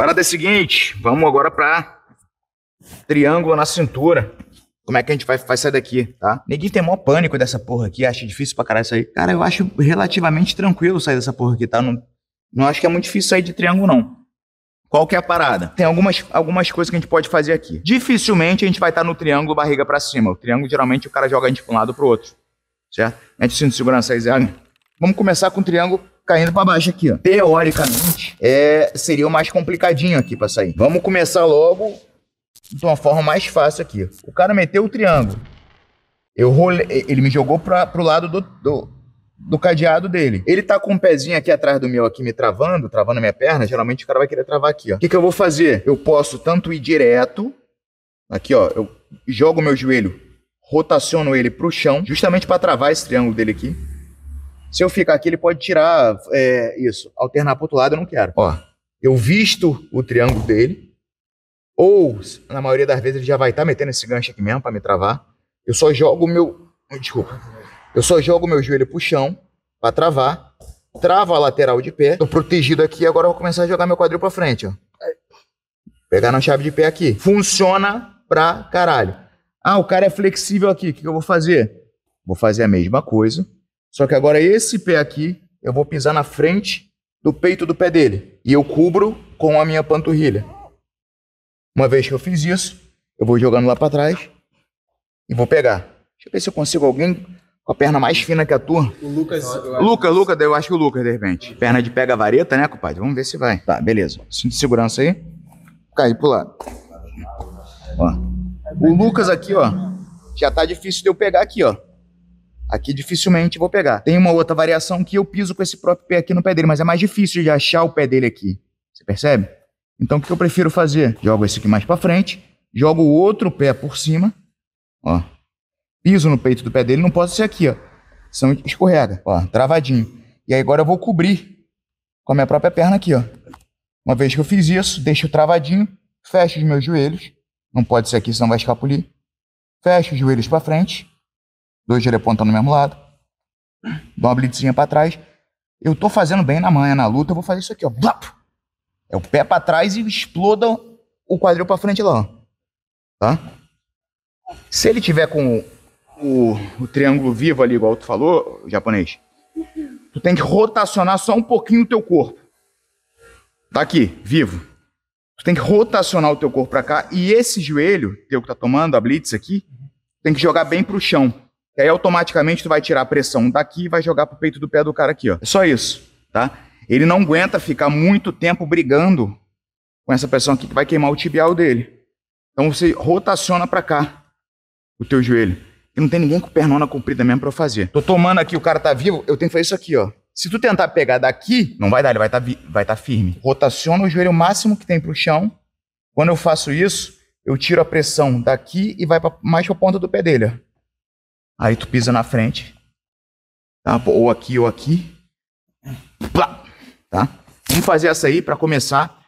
Parada é a seguinte, vamos agora pra triângulo na cintura. Como é que a gente vai, vai sair daqui, tá? Neguinho tem maior pânico dessa porra aqui, acha difícil pra caralho sair. Cara, eu acho relativamente tranquilo sair dessa porra aqui, tá? Não, não acho que é muito difícil sair de triângulo, não. Qual que é a parada? Tem algumas, algumas coisas que a gente pode fazer aqui. Dificilmente a gente vai estar no triângulo barriga pra cima. O triângulo, geralmente, o cara joga a gente pra um lado pro outro. Certo? O cinto de segurança aí, Zé. Vamos começar com o triângulo caindo para baixo aqui, ó. Teoricamente, é, seria o mais complicadinho aqui para sair. Vamos começar logo de uma forma mais fácil aqui. O cara meteu o triângulo. Eu rolei, ele me jogou para pro lado do, do, do, cadeado dele. Ele tá com um pezinho aqui atrás do meu aqui me travando, travando a minha perna. Geralmente o cara vai querer travar aqui, ó. O que, que eu vou fazer? Eu posso tanto ir direto, aqui, ó, eu jogo meu joelho, rotaciono ele pro chão, justamente para travar esse triângulo dele aqui. Se eu ficar aqui, ele pode tirar é, isso. Alternar para outro lado, eu não quero. Ó, eu visto o triângulo dele. Ou, na maioria das vezes, ele já vai estar tá metendo esse gancho aqui mesmo para me travar. Eu só jogo o meu... Desculpa. Eu só jogo o meu joelho pro chão para travar. Trava a lateral de pé. Tô protegido aqui, agora eu vou começar a jogar meu quadril para frente, ó. Pegar na chave de pé aqui. Funciona pra caralho. Ah, o cara é flexível aqui. O que eu vou fazer? Vou fazer a mesma coisa só que agora esse pé aqui, eu vou pisar na frente do peito do pé dele. E eu cubro com a minha panturrilha. Uma vez que eu fiz isso, eu vou jogando lá para trás e vou pegar. Deixa eu ver se eu consigo alguém com a perna mais fina que a tua. O Lucas. Lucas, Lucas, eu acho que o Lucas, de repente. Perna de pega vareta, né, compadre? Vamos ver se vai. Tá, beleza. Cinto de segurança aí. Cair pro lado. Ó. O Lucas aqui, ó. Já tá difícil de eu pegar aqui, ó. Aqui dificilmente vou pegar. Tem uma outra variação que eu piso com esse próprio pé aqui no pé dele, mas é mais difícil de achar o pé dele aqui. Você percebe? Então o que eu prefiro fazer? Jogo esse aqui mais para frente, jogo o outro pé por cima, ó. Piso no peito do pé dele, não pode ser aqui, ó. São escorrega, ó, travadinho. E aí agora eu vou cobrir com a minha própria perna aqui, ó. Uma vez que eu fiz isso, deixo travadinho, fecho os meus joelhos. Não pode ser aqui, senão vai escapulir. Fecho os joelhos para frente dois joelhos apontando no mesmo lado, dá uma blitzinha para trás. Eu tô fazendo bem na manhã, na luta, eu vou fazer isso aqui, ó. É o pé para trás e exploda o quadril para frente lá, ó. Tá? Se ele tiver com o, o, triângulo vivo ali, igual tu falou, japonês, tu tem que rotacionar só um pouquinho o teu corpo. Tá aqui, vivo. Tu tem que rotacionar o teu corpo para cá e esse joelho teu que tá tomando a blitz aqui, tem que jogar bem pro chão. E aí automaticamente tu vai tirar a pressão daqui e vai jogar pro peito do pé do cara aqui, ó. É só isso, tá? Ele não aguenta ficar muito tempo brigando com essa pressão aqui que vai queimar o tibial dele. Então você rotaciona para cá o teu joelho. E não tem ninguém com pernona comprida mesmo para fazer. Tô tomando aqui, o cara tá vivo, eu tenho que fazer isso aqui, ó. Se tu tentar pegar daqui, não vai dar, ele vai estar tá tá firme. Rotaciona o joelho o máximo que tem pro chão. Quando eu faço isso, eu tiro a pressão daqui e vai pra, mais pra ponta do pé dele, ó. Aí tu pisa na frente. Tá? Ou aqui ou aqui. Tá? Vamos fazer essa aí para começar.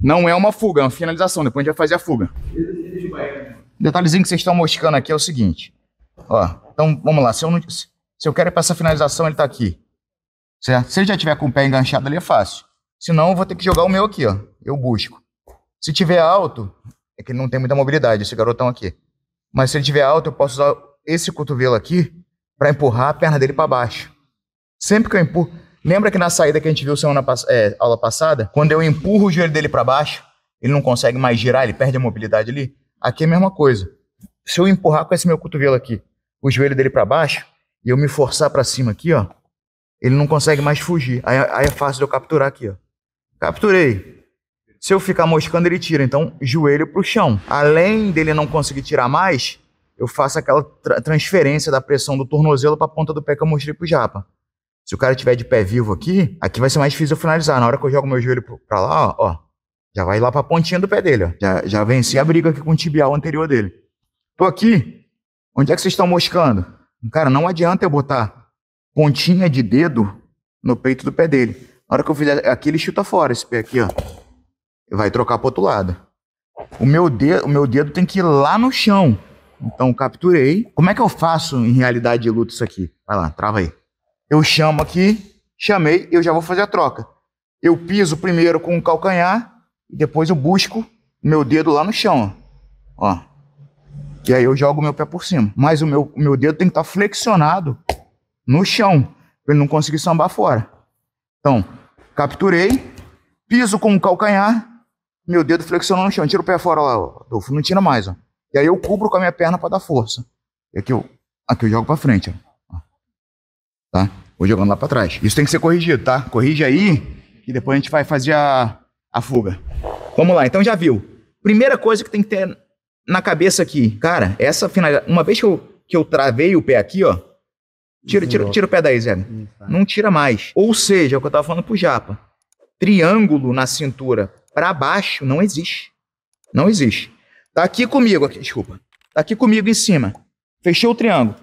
Não é uma fuga, é uma finalização. Depois a gente vai fazer a fuga. Detalhezinho que vocês estão moscando aqui é o seguinte. Ó, então vamos lá. Se eu, não, se eu quero ir para essa finalização, ele tá aqui. Certo? Se ele já tiver com o pé enganchado ali, é fácil. Senão eu vou ter que jogar o meu aqui, ó. Eu busco. Se tiver alto, é que ele não tem muita mobilidade, esse garotão aqui. Mas se ele tiver alto, eu posso usar esse cotovelo aqui para empurrar a perna dele para baixo. Sempre que eu empurro. Lembra que na saída que a gente viu semana é, aula passada, quando eu empurro o joelho dele para baixo, ele não consegue mais girar, ele perde a mobilidade ali? Aqui é a mesma coisa. Se eu empurrar com esse meu cotovelo aqui, o joelho dele para baixo, e eu me forçar para cima aqui, ó, ele não consegue mais fugir. Aí, aí é fácil de eu capturar aqui, ó. Capturei. Se eu ficar moscando, ele tira. Então, joelho pro chão. Além dele não conseguir tirar mais, eu faço aquela tra transferência da pressão do tornozelo para a ponta do pé que eu mostrei pro Japa. Se o cara tiver de pé vivo aqui, aqui vai ser mais difícil eu finalizar. Na hora que eu jogo meu joelho para lá, ó, ó, já vai lá para a pontinha do pé dele, ó. Já, já venci a briga aqui com o tibial anterior dele. Tô aqui. Onde é que vocês estão moscando? Cara, não adianta eu botar pontinha de dedo no peito do pé dele. Na hora que eu fizer aqui, ele chuta fora esse pé aqui, ó. Vai trocar pro outro lado. O meu dedo, o meu dedo tem que ir lá no chão. Então capturei. Como é que eu faço em realidade de luta isso aqui? Vai lá, trava aí. Eu chamo aqui, chamei, eu já vou fazer a troca. Eu piso primeiro com o calcanhar e depois eu busco meu dedo lá no chão, ó. E aí eu jogo meu pé por cima. Mas o meu, meu dedo tem que estar tá flexionado no chão, para ele não conseguir sambar fora. Então, capturei, piso com o calcanhar, meu dedo flexionou no chão. Tira o pé fora lá, Adolfo. Não tira mais, ó. E aí eu cubro com a minha perna para dar força. E aqui eu, aqui eu jogo para frente, ó. Tá? Vou jogando lá para trás. Isso tem que ser corrigido, tá? Corrige aí e depois a gente vai fazer a, a fuga. Vamos lá, então já viu. Primeira coisa que tem que ter na cabeça aqui, cara, essa finalização. Uma vez que eu, que eu travei o pé aqui, ó. Tira, tira, tira o pé daí, Zé. Não tira mais. Ou seja, é o que eu tava falando pro Japa. Triângulo na cintura para baixo não existe. Não existe. Tá aqui comigo, aqui, desculpa. Tá aqui comigo em cima. Fechei o triângulo.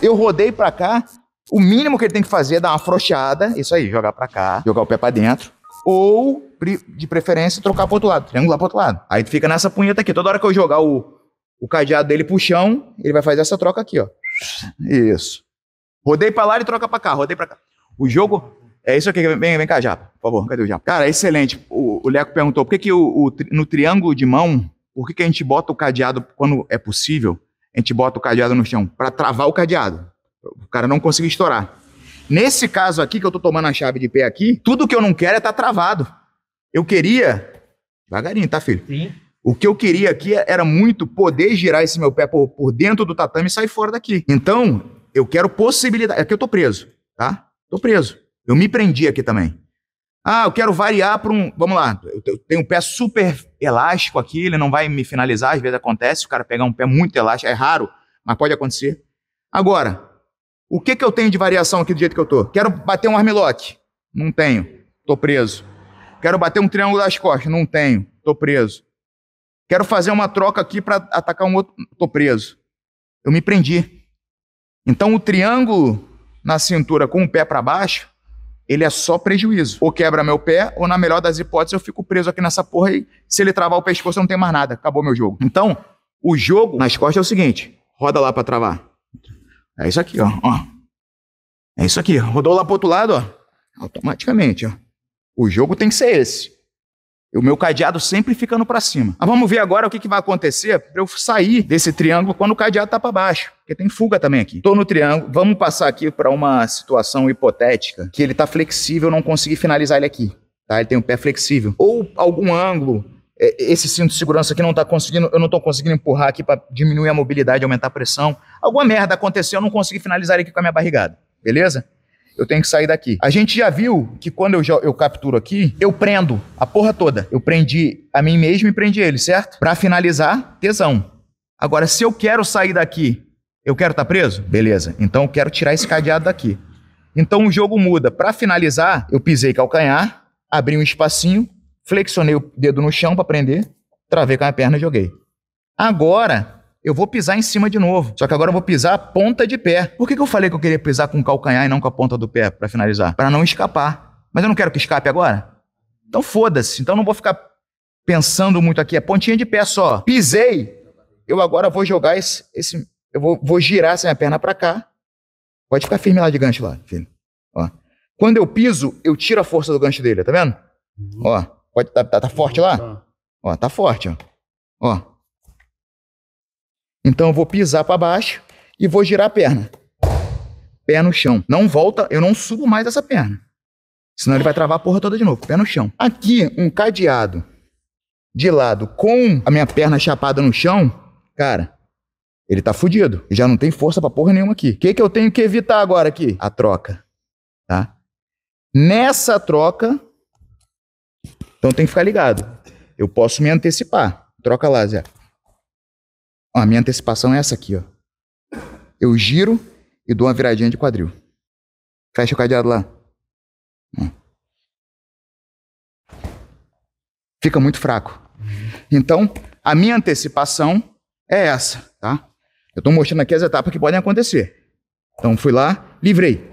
Eu rodei para cá. O mínimo que ele tem que fazer é dar uma afrouxada. Isso aí, jogar para cá, jogar o pé para dentro ou, de preferência, trocar pro outro lado, triangular pro outro lado. Aí fica nessa punheta aqui. Toda hora que eu jogar o, o cadeado dele pro chão, ele vai fazer essa troca aqui, ó. Isso. Rodei pra lá e troca pra cá, rodei pra cá. O jogo é isso aqui. Vem, vem cá, Japa, por favor. Cadê o Japa? Cara, é excelente. O, o Leco perguntou por que, que o, o, no triângulo de mão, por que, que a gente bota o cadeado quando é possível? A gente bota o cadeado no chão para travar o cadeado. O cara não conseguir estourar. Nesse caso aqui, que eu tô tomando a chave de pé aqui, tudo que eu não quero é estar tá travado. Eu queria. Devagarinho, tá, filho? Sim. O que eu queria aqui era muito poder girar esse meu pé por, por dentro do tatame e sair fora daqui. Então, eu quero possibilidade. Aqui eu tô preso, tá? Tô preso. Eu me prendi aqui também. Ah, eu quero variar para um. Vamos lá. Eu tenho um pé super elástico aqui, ele não vai me finalizar. Às vezes acontece, o cara pegar um pé muito elástico. É raro, mas pode acontecer. Agora, o que, que eu tenho de variação aqui do jeito que eu tô? Quero bater um armlock? Não tenho. Tô preso. Quero bater um triângulo das costas? Não tenho. Tô preso. Quero fazer uma troca aqui para atacar um outro? Tô preso. Eu me prendi. Então o triângulo na cintura com o pé para baixo, ele é só prejuízo. Ou quebra meu pé, ou na melhor das hipóteses eu fico preso aqui nessa porra e se ele travar o pescoço eu não tem mais nada. Acabou meu jogo. Então, o jogo nas costas é o seguinte: roda lá para travar. É isso aqui, ó. ó. É isso aqui. Rodou lá pro outro lado, ó. Automaticamente, ó. O jogo tem que ser esse. O meu cadeado sempre ficando para cima. Mas vamos ver agora o que, que vai acontecer para eu sair desse triângulo quando o cadeado tá para baixo. Porque tem fuga também aqui. Tô no triângulo. Vamos passar aqui para uma situação hipotética que ele tá flexível, eu não consegui finalizar ele aqui. Tá? Ele tem um pé flexível. Ou algum ângulo é, esse cinto de segurança aqui não está conseguindo, eu não estou conseguindo empurrar aqui para diminuir a mobilidade, aumentar a pressão. Alguma merda aconteceu, eu não consegui finalizar aqui com a minha barrigada, beleza? Eu tenho que sair daqui. A gente já viu que quando eu, eu capturo aqui, eu prendo a porra toda. Eu prendi a mim mesmo e prendi ele, certo? Para finalizar, tesão. Agora, se eu quero sair daqui, eu quero estar tá preso? Beleza. Então eu quero tirar esse cadeado daqui. Então o jogo muda. Para finalizar, eu pisei calcanhar, abri um espacinho, flexionei o dedo no chão para prender, travei com a perna e joguei. Agora, eu vou pisar em cima de novo. Só que agora eu vou pisar a ponta de pé. Por que, que eu falei que eu queria pisar com o calcanhar e não com a ponta do pé para finalizar? Para não escapar. Mas eu não quero que escape agora. Então foda-se. Então não vou ficar pensando muito aqui. É pontinha de pé só. Pisei. Eu agora vou jogar esse. esse eu vou, vou girar essa minha perna para cá. Pode ficar firme lá de gancho lá, filho. Ó. Quando eu piso, eu tiro a força do gancho dele, tá vendo? Uhum. Ó. Pode, tá, tá, tá forte lá? Tá. Ó, tá forte, ó. Ó. Então eu vou pisar para baixo e vou girar a perna. Pé no chão. Não volta, eu não subo mais essa perna. Senão ele vai travar a porra toda de novo. Pé no chão. Aqui, um cadeado de lado com a minha perna chapada no chão, cara, ele tá fudido. Já não tem força pra porra nenhuma aqui. O que, que eu tenho que evitar agora aqui? A troca. Tá? Nessa troca, então tem que ficar ligado. Eu posso me antecipar. Troca lá, Zé. A minha antecipação é essa aqui, ó. Eu giro e dou uma viradinha de quadril. Fecha o cadeado lá. Fica muito fraco. Então, a minha antecipação é essa, tá? Eu estou mostrando aqui as etapas que podem acontecer. Então, fui lá, livrei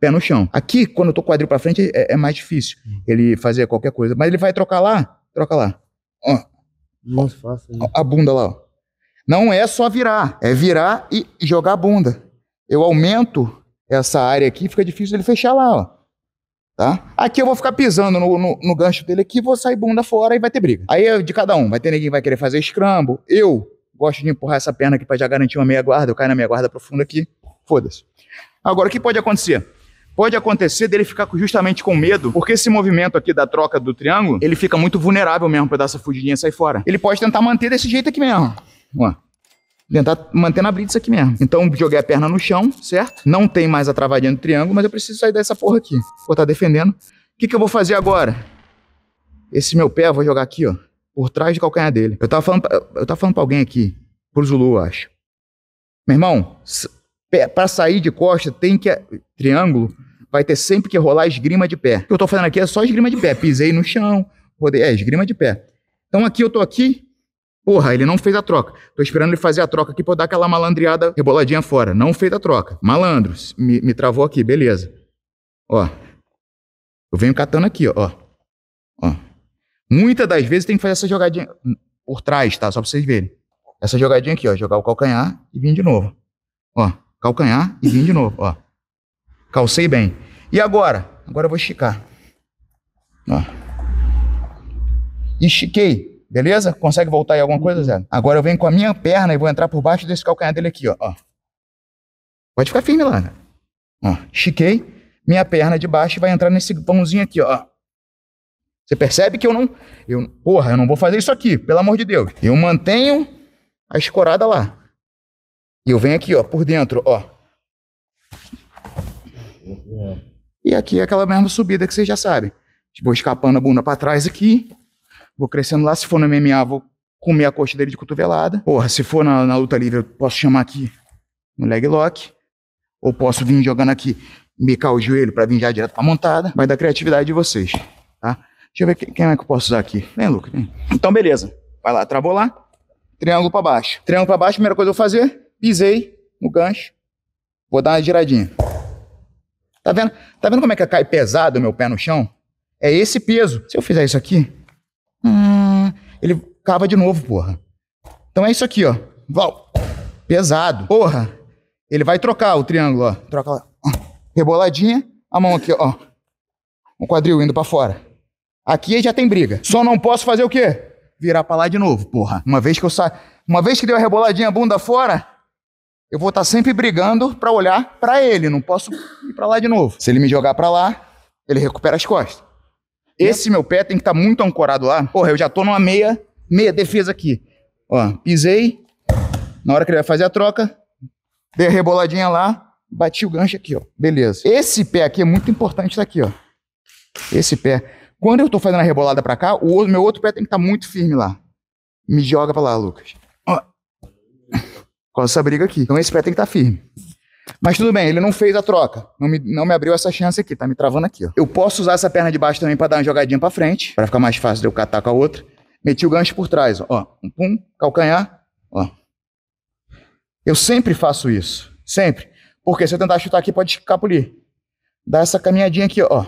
pé no chão. Aqui, quando eu tô quadril para frente, é, é, mais difícil ele fazer qualquer coisa. Mas ele vai trocar lá, troca lá. Ó. Fácil. Né? A bunda lá, ó. Não é só virar, é virar e jogar a bunda. Eu aumento essa área aqui, fica difícil ele fechar lá, ó. Tá? Aqui eu vou ficar pisando no, no, no gancho dele aqui, vou sair bunda fora e vai ter briga. Aí é de cada um. Vai ter ninguém que vai querer fazer escrambo. Eu gosto de empurrar essa perna aqui pra já garantir uma meia guarda. Eu caio na meia guarda profunda aqui. Foda-se. Agora, o que pode acontecer? Pode acontecer dele ficar justamente com medo, porque esse movimento aqui da troca do triângulo, ele fica muito vulnerável mesmo pra dar essa fugidinha e sair fora. Ele pode tentar manter desse jeito aqui mesmo. Tentar manter na blitz aqui mesmo. Então, joguei a perna no chão, certo? Não tem mais a travadinha do triângulo, mas eu preciso sair dessa porra aqui. Vou estar defendendo. O que, que eu vou fazer agora? Esse meu pé, eu vou jogar aqui, ó. Por trás do calcanhar dele. Eu tava falando, pra, eu tava falando pra alguém aqui. Pro Zulu, eu acho. Meu irmão, para sair de costa, tem que. Triângulo, vai ter sempre que rolar esgrima de pé. O que eu tô fazendo aqui é só esgrima de pé. Pisei no chão, rodei. É, esgrima de pé. Então aqui eu tô aqui, Porra, ele não fez a troca. Tô esperando ele fazer a troca aqui pra eu dar aquela malandreada reboladinha fora. Não fez a troca. Malandro, me, me travou aqui, beleza. Ó. Eu venho catando aqui, ó. Ó. Muitas das vezes tem que fazer essa jogadinha por trás, tá? Só pra vocês verem. Essa jogadinha aqui, ó. Jogar o calcanhar e vir de novo. Ó. Calcanhar e vir de novo, ó. Calcei bem. E agora? Agora eu vou esticar. Ó. Estiquei. Beleza? Consegue voltar aí alguma coisa, Zé? Agora eu venho com a minha perna e vou entrar por baixo desse calcanhar dele aqui, ó. ó. Pode ficar firme lá, né? Ó, estiquei. Minha perna de baixo vai entrar nesse pãozinho aqui, ó. Você percebe que eu não... Eu, porra, eu não vou fazer isso aqui, pelo amor de Deus. Eu mantenho a escorada lá. E eu venho aqui, ó, por dentro, ó. E aqui é aquela mesma subida que vocês já sabem. Vou escapando a bunda para trás aqui. Vou crescendo lá. Se for no MMA, vou comer a coxa dele de cotovelada. Porra, se for na, na luta livre, eu posso chamar aqui no leg lock. Ou posso vir jogando aqui, micar o joelho para vir já direto pra montada. Vai da criatividade de vocês, tá? Deixa eu ver quem é que eu posso usar aqui. Vem, Lucas, vem. Então, beleza. Vai lá, travou lá. Triângulo para baixo. Triângulo para baixo, primeira coisa que eu vou fazer, pisei no gancho. Vou dar uma giradinha. Tá vendo? Tá vendo como é que cai pesado o meu pé no chão? É esse peso. Se eu fizer isso aqui, Hum, ele cava de novo, porra. Então é isso aqui, ó. Val. Pesado. Porra. Ele vai trocar o triângulo, ó. Troca lá. Reboladinha. A mão aqui, ó. O quadril indo para fora. Aqui já tem briga. Só não posso fazer o quê? Virar pra lá de novo, porra. Uma vez que eu sa... Uma vez que deu a reboladinha bunda fora, eu vou estar tá sempre brigando para olhar para ele. Não posso ir para lá de novo. Se ele me jogar para lá, ele recupera as costas. Esse meu pé tem que estar tá muito ancorado lá. Porra, eu já tô numa meia, meia defesa aqui. Ó, pisei. Na hora que ele vai fazer a troca, dei a reboladinha lá, bati o gancho aqui, ó. Beleza. Esse pé aqui é muito importante tá aqui, ó. Esse pé. Quando eu tô fazendo a rebolada pra cá, o meu outro pé tem que estar tá muito firme lá. Me joga pra lá, Lucas. Ó. Com essa briga aqui. Então esse pé tem que estar tá firme. Mas tudo bem, ele não fez a troca. Não me, não me abriu essa chance aqui, tá me travando aqui, ó. Eu posso usar essa perna de baixo também para dar uma jogadinha para frente, para ficar mais fácil de eu catar com a outra. Meti o gancho por trás, ó. Um pum, calcanhar, ó. Eu sempre faço isso, sempre. Porque se eu tentar chutar aqui, pode escapulir. Dá essa caminhadinha aqui, ó.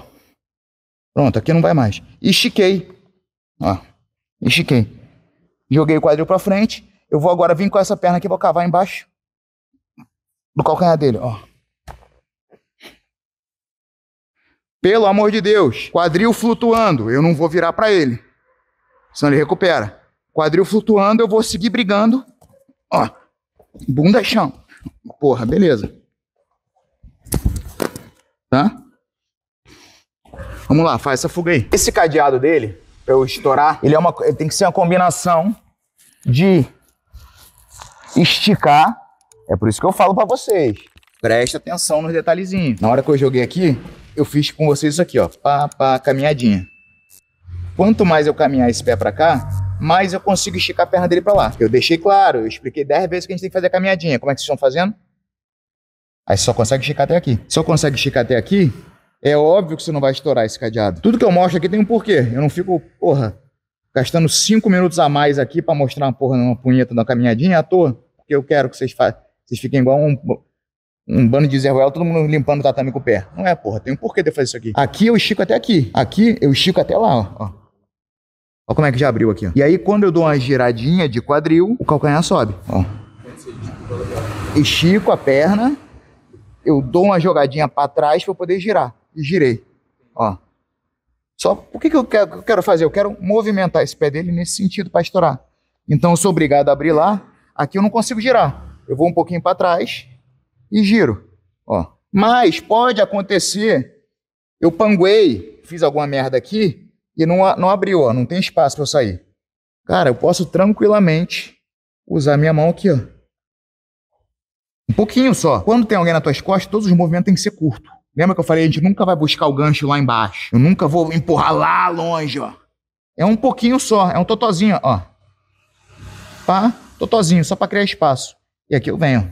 Pronto, aqui não vai mais. Estiquei, ó. Estiquei. Joguei o quadril para frente. Eu vou agora vir com essa perna aqui, vou cavar embaixo do calcanhar dele, ó. Pelo amor de Deus, quadril flutuando, eu não vou virar para ele. Senão ele recupera. Quadril flutuando, eu vou seguir brigando. Ó, bunda chão. Porra, beleza. Tá? Vamos lá, faz essa fuga aí. Esse cadeado dele, pra eu estourar, ele, é uma, ele tem que ser uma combinação de esticar é por isso que eu falo para vocês. Preste atenção nos detalhezinhos. Na hora que eu joguei aqui, eu fiz com vocês isso aqui, ó. Pá, pá, caminhadinha. Quanto mais eu caminhar esse pé para cá, mais eu consigo esticar a perna dele para lá. Eu deixei claro, eu expliquei 10 vezes que a gente tem que fazer a caminhadinha. Como é que vocês estão fazendo? Aí você só consegue esticar até aqui. Se eu consegue esticar até aqui, é óbvio que você não vai estourar esse cadeado. Tudo que eu mostro aqui tem um porquê. Eu não fico, porra, gastando 5 minutos a mais aqui para mostrar uma porra numa punheta da caminhadinha à toa, porque eu quero que vocês façam vocês ficam igual um, um bando de Zé Ruel, todo mundo limpando o tatame com o pé. Não é, porra. Tem um porquê de fazer isso aqui. Aqui eu estico até aqui. Aqui eu estico até lá, ó. ó. Olha como é que já abriu aqui, ó. E aí, quando eu dou uma giradinha de quadril, o calcanhar sobe, ó. Estico a perna, eu dou uma jogadinha para trás para poder girar. E girei. ó. Só, o que, que eu quero, eu quero fazer? Eu quero movimentar esse pé dele nesse sentido para estourar. Então eu sou obrigado a abrir lá. Aqui eu não consigo girar. Eu vou um pouquinho para trás e giro, ó. Mas pode acontecer, eu panguei, fiz alguma merda aqui e não, não abriu, ó, não tem espaço para eu sair. Cara, eu posso tranquilamente usar minha mão aqui, ó. Um pouquinho só. Quando tem alguém nas tuas costas, todos os movimentos têm que ser curto. Lembra que eu falei, a gente nunca vai buscar o gancho lá embaixo. Eu nunca vou empurrar lá longe, ó. É um pouquinho só, é um totozinho, ó. Pá, totozinho, só para criar espaço. E aqui eu venho.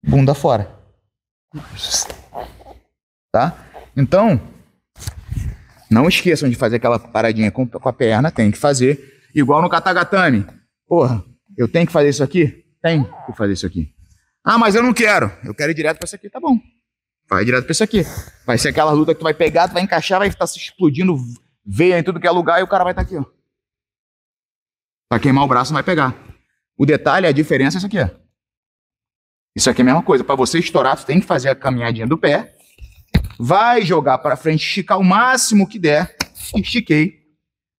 Bunda fora. Tá? Então, não esqueçam de fazer aquela paradinha com, com a perna, tem que fazer. Igual no katagatame. Porra, eu tenho que fazer isso aqui? Tem que fazer isso aqui. Ah, mas eu não quero. Eu quero ir direto para isso aqui, tá bom. Vai direto pra isso aqui. Vai ser aquela luta que tu vai pegar, tu vai encaixar, vai estar se explodindo veia em tudo que é lugar e o cara vai estar tá aqui, ó. Pra queimar o braço, não vai pegar. O detalhe, a diferença é isso aqui, ó. Isso aqui é a mesma coisa. Para você estourar, tu tem que fazer a caminhadinha do pé. Vai jogar para frente, esticar o máximo que der. Estiquei.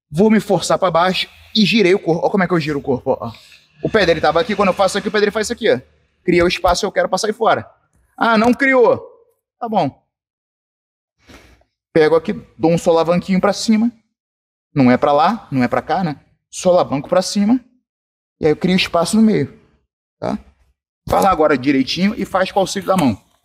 Vou me forçar para baixo e girei o corpo. Olha como é que eu giro o corpo. Ó. O pé dele tava aqui, quando eu faço aqui, o pé dele faz isso aqui. Ó. Cria o espaço, eu quero passar aí fora. Ah, não criou. Tá bom. Pego aqui, dou um solavanquinho para cima. Não é para lá, não é para cá, né? Solavanco para cima. E aí eu crio espaço no meio, tá? Lá agora direitinho e faz com o auxílio da mão.